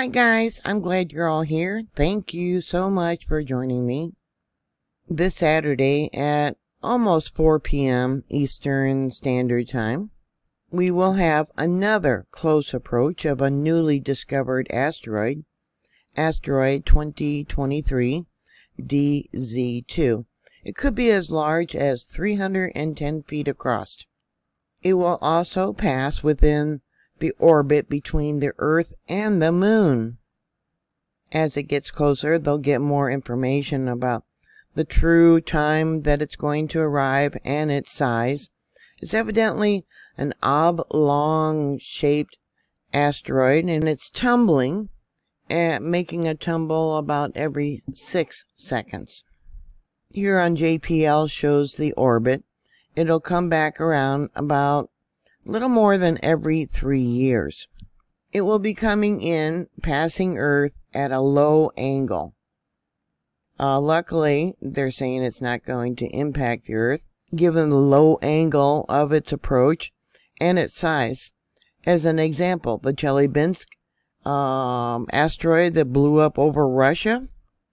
Hi guys, I'm glad you're all here. Thank you so much for joining me. This Saturday at almost 4 p.m. Eastern Standard Time, we will have another close approach of a newly discovered asteroid, asteroid 2023 DZ2. It could be as large as 310 feet across. It will also pass within the orbit between the Earth and the Moon. As it gets closer, they'll get more information about the true time that it's going to arrive and its size. It's evidently an oblong shaped asteroid and it's tumbling, uh, making a tumble about every six seconds. Here on JPL shows the orbit. It'll come back around about little more than every three years. It will be coming in, passing Earth at a low angle. Uh, luckily, they're saying it's not going to impact the Earth, given the low angle of its approach and its size. As an example, the Chelyabinsk um, asteroid that blew up over Russia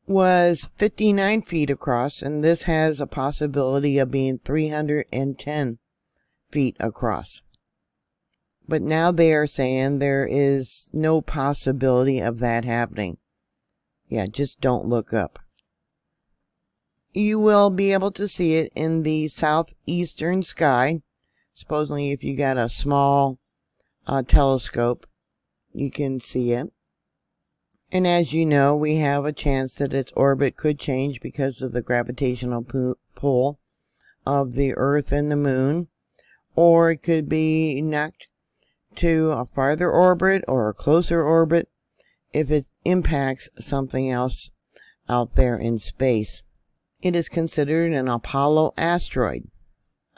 was 59 feet across, and this has a possibility of being 310 feet across. But now they are saying there is no possibility of that happening. Yeah, just don't look up. You will be able to see it in the southeastern sky. Supposedly, if you got a small uh, telescope, you can see it. And as you know, we have a chance that its orbit could change because of the gravitational pull of the Earth and the Moon. Or it could be knocked to a farther orbit or a closer orbit if it impacts something else out there in space. It is considered an Apollo asteroid.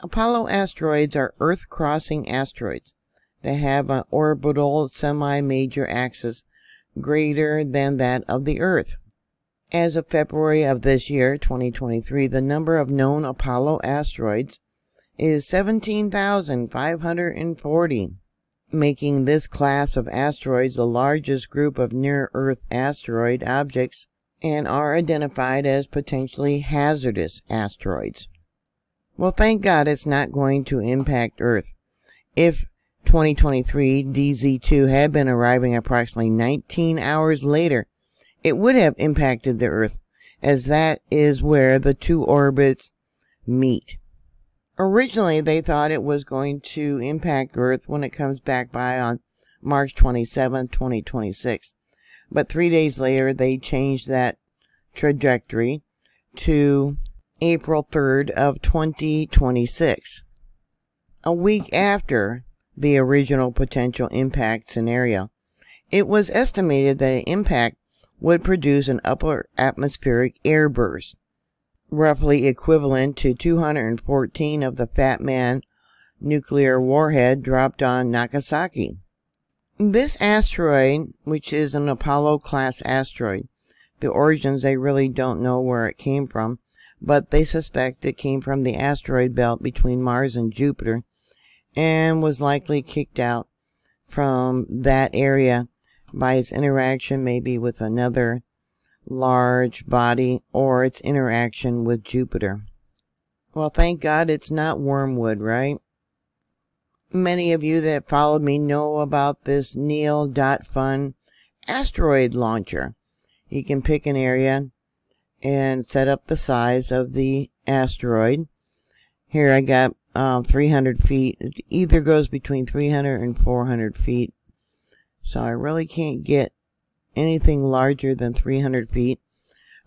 Apollo asteroids are Earth-crossing asteroids that have an orbital semi-major axis greater than that of the Earth. As of February of this year, 2023, the number of known Apollo asteroids is 17,540 making this class of asteroids the largest group of near-Earth asteroid objects and are identified as potentially hazardous asteroids. Well, thank God it's not going to impact Earth. If 2023 DZ2 had been arriving approximately 19 hours later, it would have impacted the Earth, as that is where the two orbits meet. Originally, they thought it was going to impact Earth when it comes back by on March 27, 2026. But three days later, they changed that trajectory to April 3rd of 2026. A week after the original potential impact scenario, it was estimated that an impact would produce an upper atmospheric air burst roughly equivalent to 214 of the Fat Man nuclear warhead dropped on Nagasaki. This asteroid, which is an Apollo class asteroid, the origins they really don't know where it came from, but they suspect it came from the asteroid belt between Mars and Jupiter and was likely kicked out from that area by its interaction maybe with another large body or its interaction with Jupiter. Well, thank God it's not wormwood, right? Many of you that have followed me know about this Neal.fun asteroid launcher. You can pick an area and set up the size of the asteroid. Here I got um, 300 feet. It either goes between 300 and 400 feet. So I really can't get anything larger than 300 feet.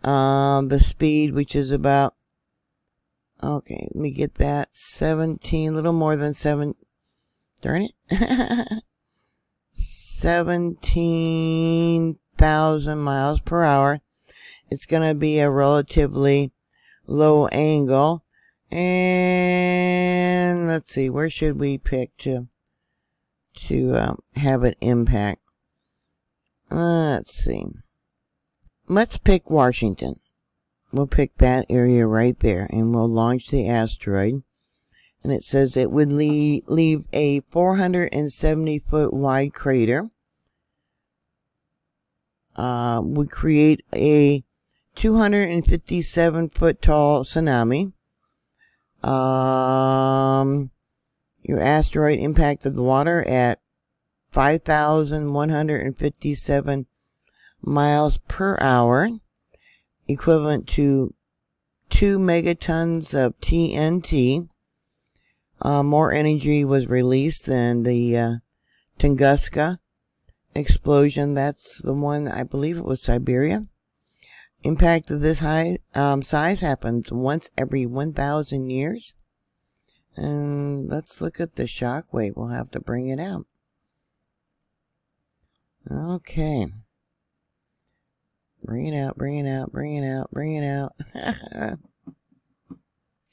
Um, the speed, which is about, okay, let me get that, 17, a little more than 7, darn it, 17,000 miles per hour. It's going to be a relatively low angle. And let's see, where should we pick to, to um, have an impact? Let's see. Let's pick Washington. We'll pick that area right there and we'll launch the asteroid. And it says it would leave, a 470 foot wide crater. uh, would create a 257 foot tall tsunami. Um, your asteroid impacted the water at 5,157 miles per hour, equivalent to 2 megatons of TNT. Uh, more energy was released than the uh, Tunguska explosion. That's the one, I believe it was Siberia. Impact of this high um, size happens once every 1,000 years. And let's look at the shock wave. We'll have to bring it out. Okay. Bring it out, bring it out, bring it out, bring it out.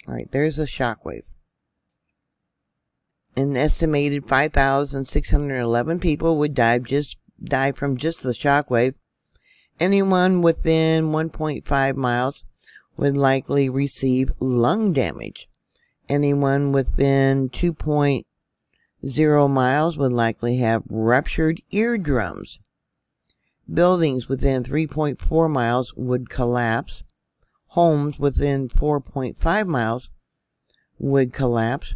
Alright, there's a shock wave. An estimated 5,611 people would die just die from just the shock wave. Anyone within 1.5 miles would likely receive lung damage. Anyone within 2.0 miles would likely have ruptured eardrums. Buildings within 3.4 miles would collapse. Homes within 4.5 miles would collapse.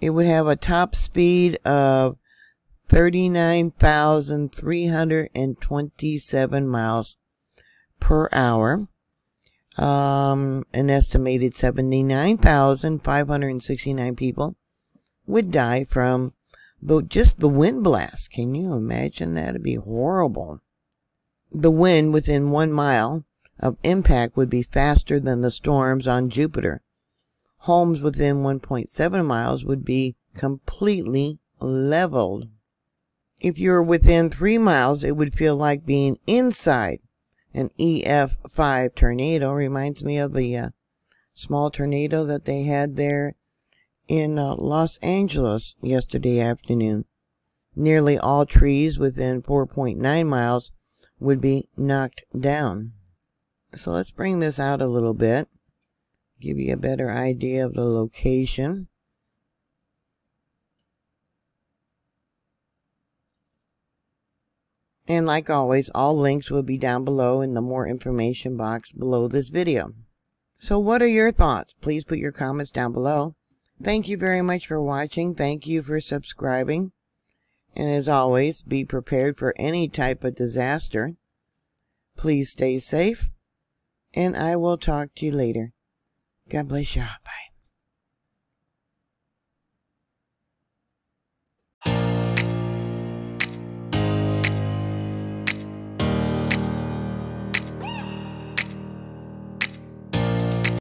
It would have a top speed of 39,327 miles per hour um, an estimated 79,569 people would die from the, just the wind blast. Can you imagine that? It'd be horrible. The wind within one mile of impact would be faster than the storms on Jupiter. Homes within 1.7 miles would be completely leveled. If you're within three miles, it would feel like being inside an EF5 tornado. Reminds me of the uh, small tornado that they had there in uh, Los Angeles yesterday afternoon. Nearly all trees within 4.9 miles would be knocked down. So let's bring this out a little bit, give you a better idea of the location. And like always, all links will be down below in the more information box below this video. So what are your thoughts? Please put your comments down below. Thank you very much for watching. Thank you for subscribing. And as always, be prepared for any type of disaster. Please stay safe. And I will talk to you later. God bless you. Bye.